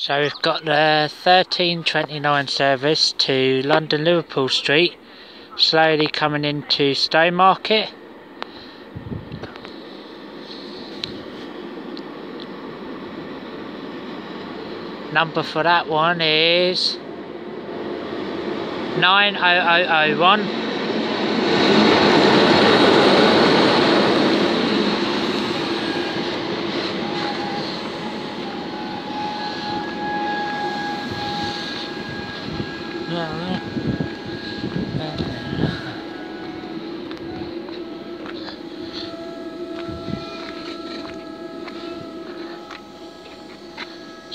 So we've got the 1329 service to London Liverpool Street, slowly coming into Stowmarket. Number for that one is 90001.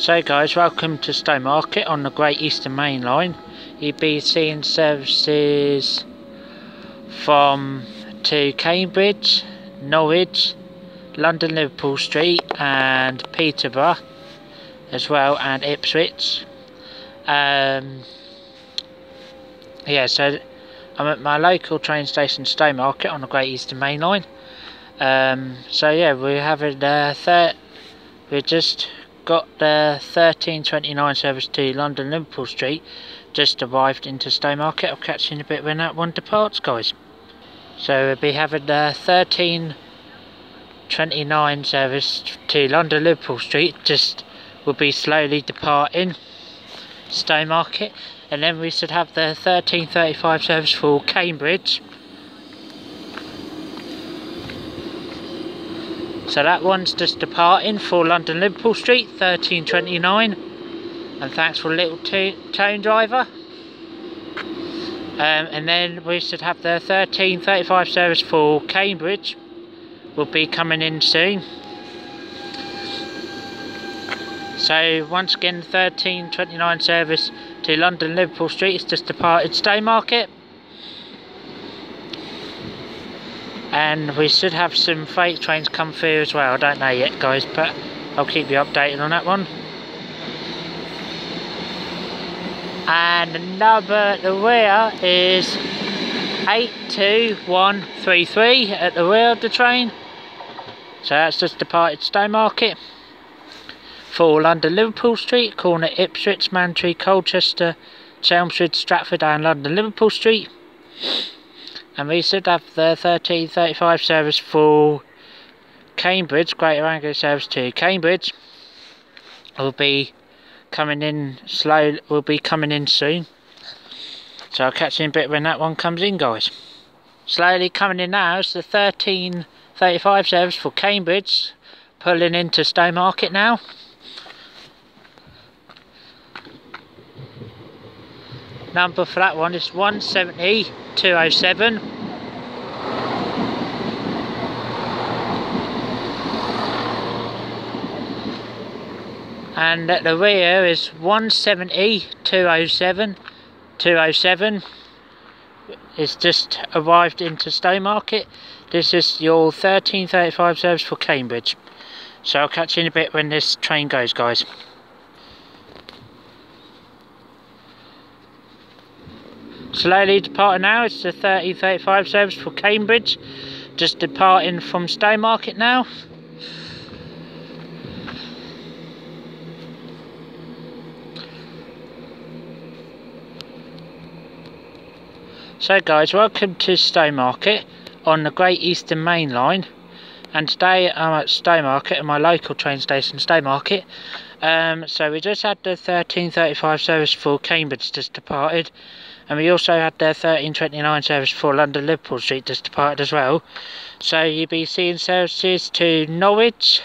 So guys, welcome to Stowmarket on the Great Eastern Main Line. You'll be seeing services from to Cambridge, Norwich, London Liverpool Street and Peterborough as well and Ipswich. Um, yeah, so I'm at my local train station Stowmarket on the Great Eastern Main Line. Um, so yeah, we're having uh, third. We're just got the 1329 service to London Liverpool Street just arrived into Stowmarket. I'll catch you in a bit when that one departs guys. So we'll be having the 1329 service to London Liverpool Street just will be slowly departing Stowmarket and then we should have the 1335 service for Cambridge So that one's just departing for London Liverpool Street, 1329. And thanks for little tone driver. Um, and then we should have the 1335 service for Cambridge. Will be coming in soon. So once again, 1329 service to London Liverpool Street. It's just departed Stowmarket. And we should have some freight trains come through as well. I don't know yet guys but I'll keep you updated on that one. And the number at the rear is 82133 at the rear of the train. So that's just departed Stowmarket for London Liverpool Street corner Ipswich, Manntree, Colchester, Chelmsford, Stratford and London Liverpool Street and we should have the 1335 service for Cambridge, Greater Anglia service to Cambridge. Will be coming in slow will be coming in soon. So I'll catch you in a bit when that one comes in guys. Slowly coming in now is the 1335 service for Cambridge. Pulling into Stowmarket now. Number for that one is 170 207 and at the rear is 170 207 207 it's just arrived into Stowmarket this is your 1335 service for Cambridge. So I'll catch you in a bit when this train goes guys Slowly departing now, it's the 3035 service for Cambridge. Just departing from Stowmarket now. So guys, welcome to Stowmarket on the Great Eastern Main Line. And today I'm at Stowmarket, at my local train station, Stowmarket. Um, so we just had the 1335 service for Cambridge just departed. And we also had the 1329 service for London Liverpool Street just departed as well. So you'll be seeing services to Norwich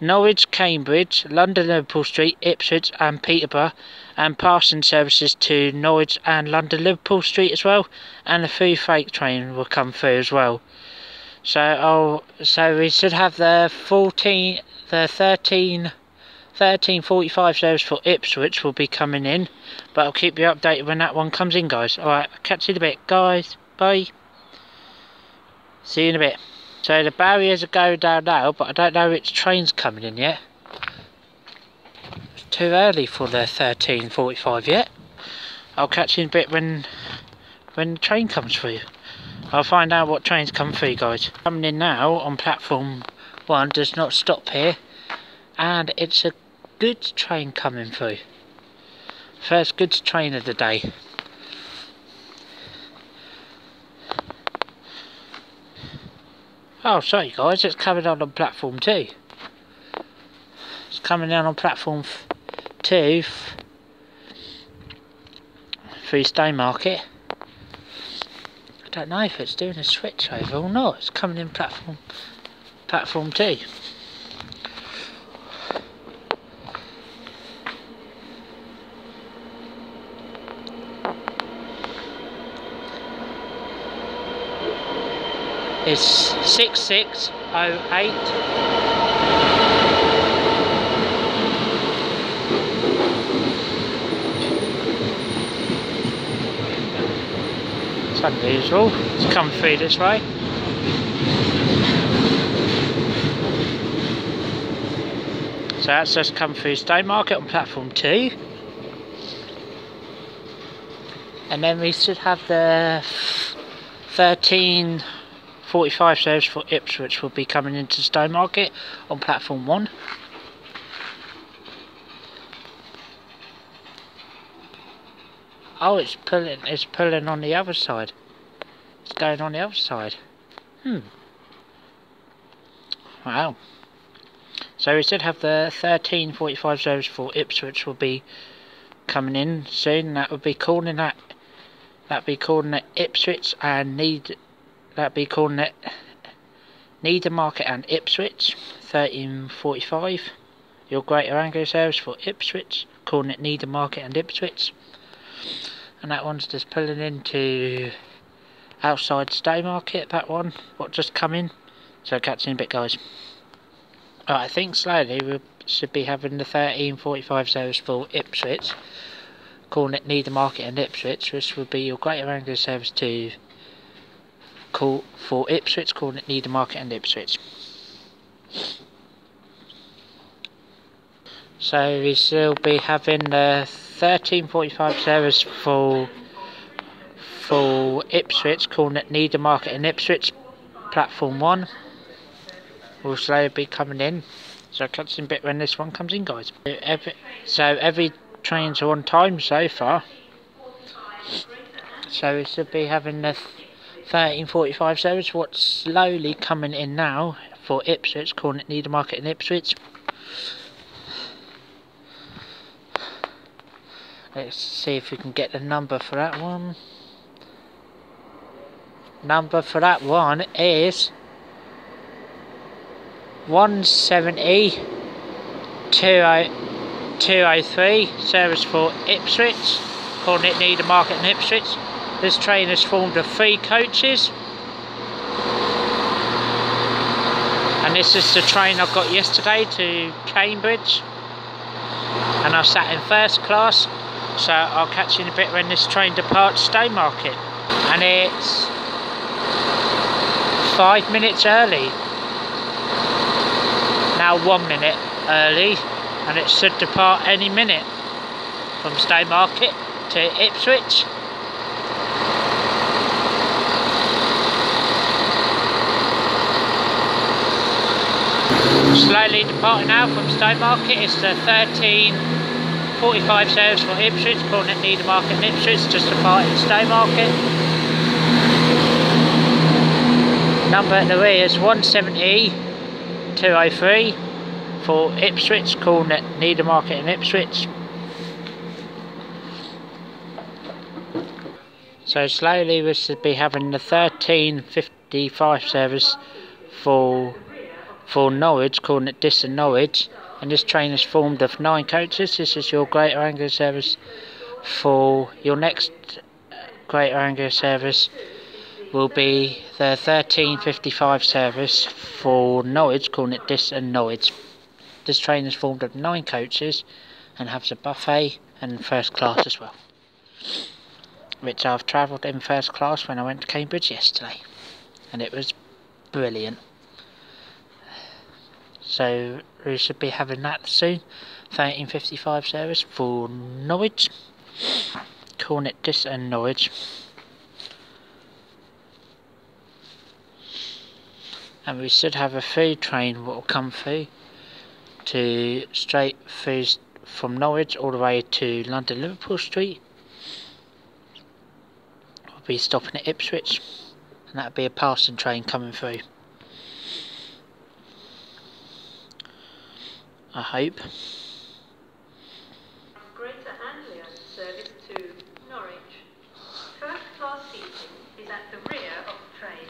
Norwich, Cambridge, London Liverpool Street, Ipswich and Peterborough. And passing services to Norwich and London Liverpool Street as well. And the through freight train will come through as well. So oh so we should have the 14 the 13 13.45 service for Ipswich will be coming in, but I'll keep you updated when that one comes in, guys. Alright, catch you in a bit, guys. Bye. See you in a bit. So the barriers are going down now, but I don't know which train's coming in yet. It's too early for the 13.45 yet. I'll catch you in a bit when when the train comes through. I'll find out what trains come you, guys. Coming in now on platform one does not stop here, and it's a goods train coming through. First goods train of the day. Oh, sorry guys, it's coming down on platform 2. It's coming down on platform 2 through Stowmarket. I don't know if it's doing a switch over or not. It's coming in platform platform 2. Is 6608 It's unusual, it's come through this way. So that's just come through Stowmarket on platform 2. And then we should have the 13 45 service for Ipswich will be coming into Stowmarket on platform 1. Oh, it's pulling, it's pulling on the other side. It's going on the other side. Hmm. Wow. So we should have the 1345 service for Ipswich will be coming in soon. That would be calling that that be calling it Ipswich and need that would be calling it Market and Ipswich 1345 your Greater Anglia service for Ipswich calling it Needham Market and Ipswich. And that one's just pulling into outside Stowmarket that one what just come in. So catch in a bit guys. Right, I think slowly we should be having the 1345 service for Ipswich calling it Needham Market and Ipswich which would be your Greater Anglia service to for Ipswich, calling it Needham Market and Ipswich. So we still be having the 1345 service for for Ipswich, calling it Needham Market and Ipswich, platform one. Will slowly be coming in. So catch in bit when this one comes in guys. Every, so every trains are on time so far. So we should be having the 1345 service. What's slowly coming in now for Ipswich, calling it Needham Market in Ipswich. Let's see if we can get the number for that one. Number for that one is 170 203 service for Ipswich, calling it Needham Market in Ipswich. This train is formed of three coaches. And this is the train I got yesterday to Cambridge. And I sat in first class. So I'll catch you in a bit when this train departs Stowmarket. And it's five minutes early. Now one minute early. And it should depart any minute from Stowmarket to Ipswich. Slowly departing now from Stowmarket, it's the 1345 service for Ipswich, calling Needham Market and Ipswich, just departing Stowmarket. Number at the rear is 170 203 for Ipswich, calling Needham Market and Ipswich. So slowly we should be having the 1355 service for for Norwich, calling it Diss and Norwich. And this train is formed of nine coaches. This is your Greater Anglia service for your next uh, Greater Anglia service will be the 1355 service for Norwich, calling it Diss and Norwich. This train is formed of nine coaches and has a buffet and first class as well. Which I've travelled in first class when I went to Cambridge yesterday. And it was brilliant. So we should be having that soon. 1355 service for Norwich. It Diss and Norwich. And we should have a food train what will come through to straight through from Norwich all the way to London Liverpool Street. We'll be stopping at Ipswich and that'll be a passing train coming through. I hope. Greater Anglia service to Norwich. First class seating is at the rear of the train.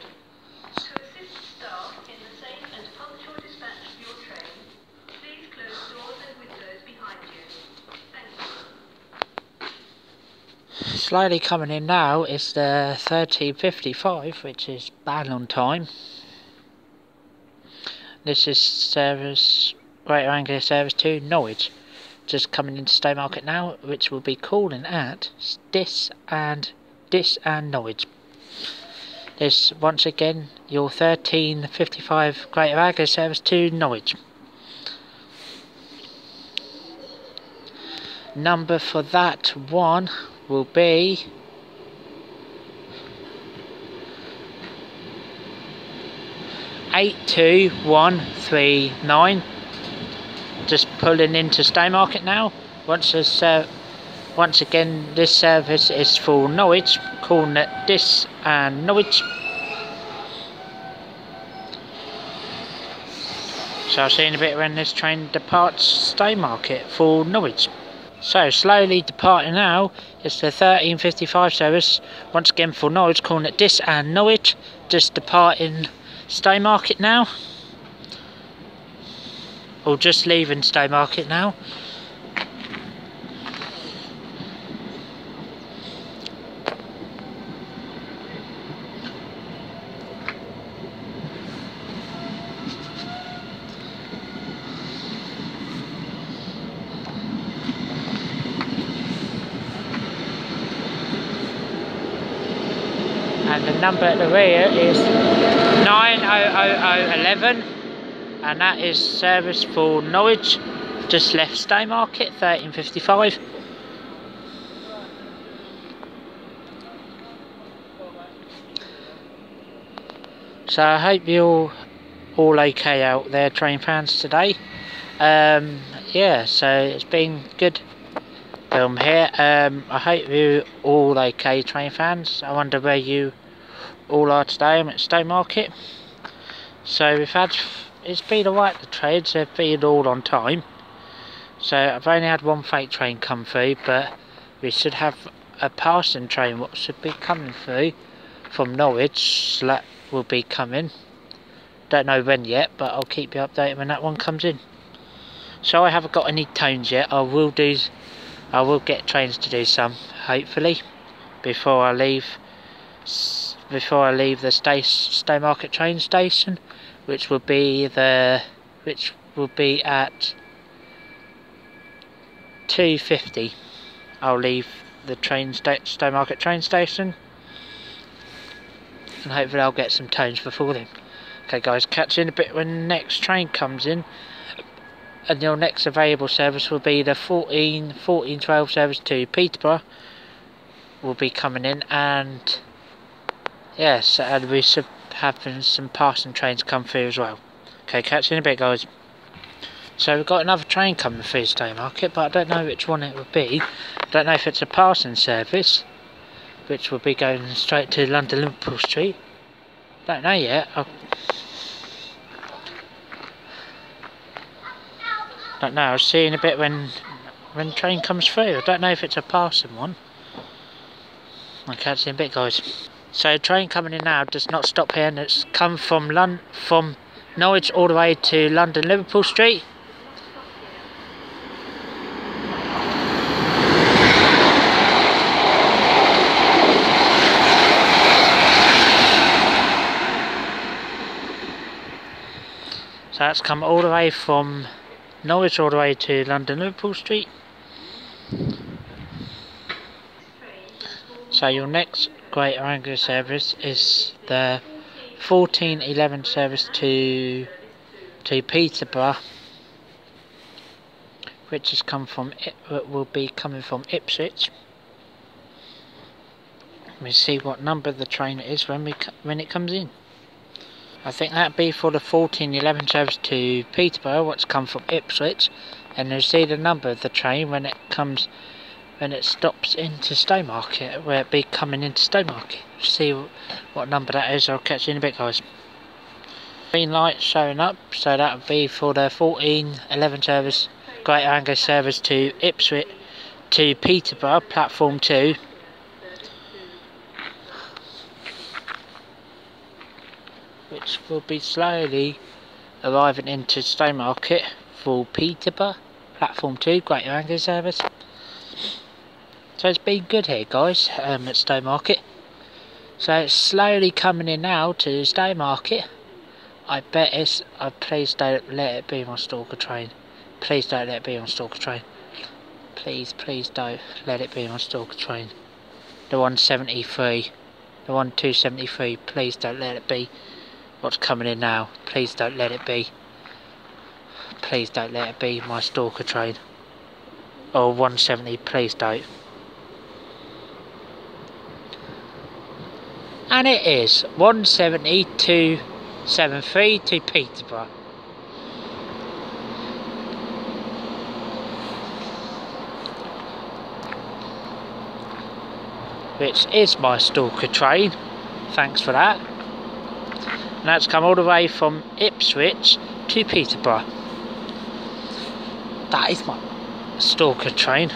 To assist staff in the safe and punctual dispatch of your train, please close doors and windows behind you. Thank you. Slowly coming in now is the 1355 which is bang on time. This is service Greater Anglia service to Norwich. Just coming into Stowmarket now, which will be calling at Diss and Diss and Norwich. This once again your 1355 Greater Anglia service to Norwich. Number for that one will be eight two one three nine just pulling into Stowmarket now. Once this, uh, once again, this service is for Norwich, calling it Diss and Norwich. So I'll see in a bit when this train departs Stowmarket for Norwich. So slowly departing now it's the 1355 service, once again for Norwich, calling it Diss and Norwich, just departing Stowmarket now or just leaving Stowmarket now. and the number at the rear is 900011 and that is service for Norwich just left Stowmarket 1355 so I hope you're all okay out there train fans today. Um, yeah so it's been good film here. Um, I hope you're all okay train fans. I wonder where you all are today. I'm at Stowmarket so we've had it's been alright the trades, they've been all on time. So I've only had one freight train come through, but we should have a passing train what should be coming through from Norwich that will be coming. Don't know when yet, but I'll keep you updated when that one comes in. So I haven't got any tones yet. I will do I will get trains to do some, hopefully, before I leave before I leave the Stay, Stowmarket train station which will be the which will be at 250 I'll leave the train sta Stowmarket train station. And hopefully I'll get some tones before then. Okay guys catch you in a bit when the next train comes in. And your next available service will be the 14 14 12 service to Peterborough will be coming in. And yes and we should having some passing trains come through as well. Okay, catch you in a bit guys. So we've got another train coming through Stowmarket, but I don't know which one it would be. I don't know if it's a passing service, which will be going straight to London Liverpool Street. Don't know yet. I don't know. I'll see in a bit when when train comes through. I don't know if it's a passing one. I'll catch you in a bit guys. So a train coming in now does not stop here and it's come from London, from Norwich all the way to London Liverpool Street. So that's come all the way from Norwich all the way to London Liverpool Street. So your next Greater Anglia service is the 1411 service to to Peterborough which has come from will be coming from Ipswich. We see what number the train is when we when it comes in. I think that'd be for the 1411 service to Peterborough, what's come from Ipswich, and you'll see the number of the train when it comes, when it stops into Stowmarket, where it be coming into Stowmarket. See what number that is, I'll catch you in a bit guys. Green light showing up, so that would be for the 1411 service, Greater Anglia service to Ipswich, to Peterborough, platform 2. which will be slowly arriving into Stowmarket for Peterborough, platform 2, Greater Anglia service. So it's been good here guys um, at Stowmarket. So it's slowly coming in now to Stowmarket. I bet it's, uh, please don't let it be my stalker train. Please don't let it be my stalker train. Please, please don't let it be my stalker train. The 173. The 1273, please don't let it be what's coming in now. Please don't let it be. Please don't let it be my stalker train. Or 170, please don't. And it is 170 to 73 to Peterborough. Which is my stalker train. Thanks for that and that's come all the way from Ipswich to Peterborough. That is my stalker train.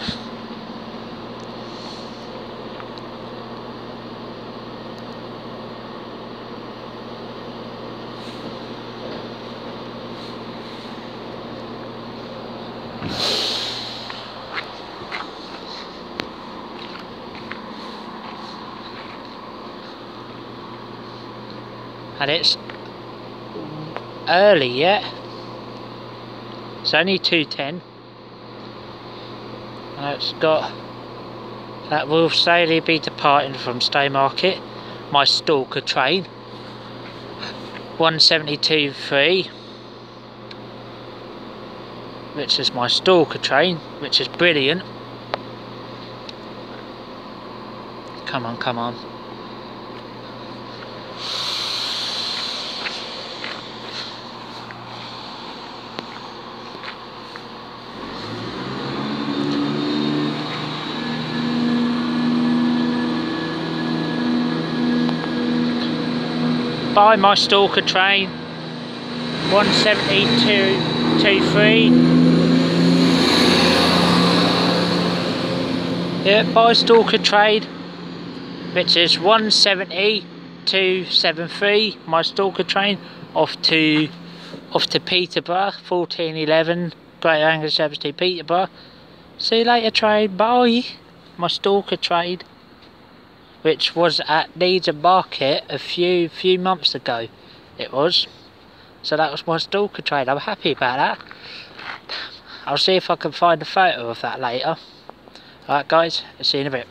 And it's early yet. It's only 2.10 and it's got that will slowly be departing from Stowmarket my stalker train. 172.3 which is my stalker train which is brilliant. Come on come on by my stalker train. 172.23 yeah by stalker train which is 170.273 my stalker train off to off to Peterborough 1411 Greater Anglia service to Peterborough. See you later train bye. My stalker train which was at Leeds Market a few few months ago. It was. So that was my stalker trade. I'm happy about that. I'll see if I can find a photo of that later. Alright guys, see you in a bit.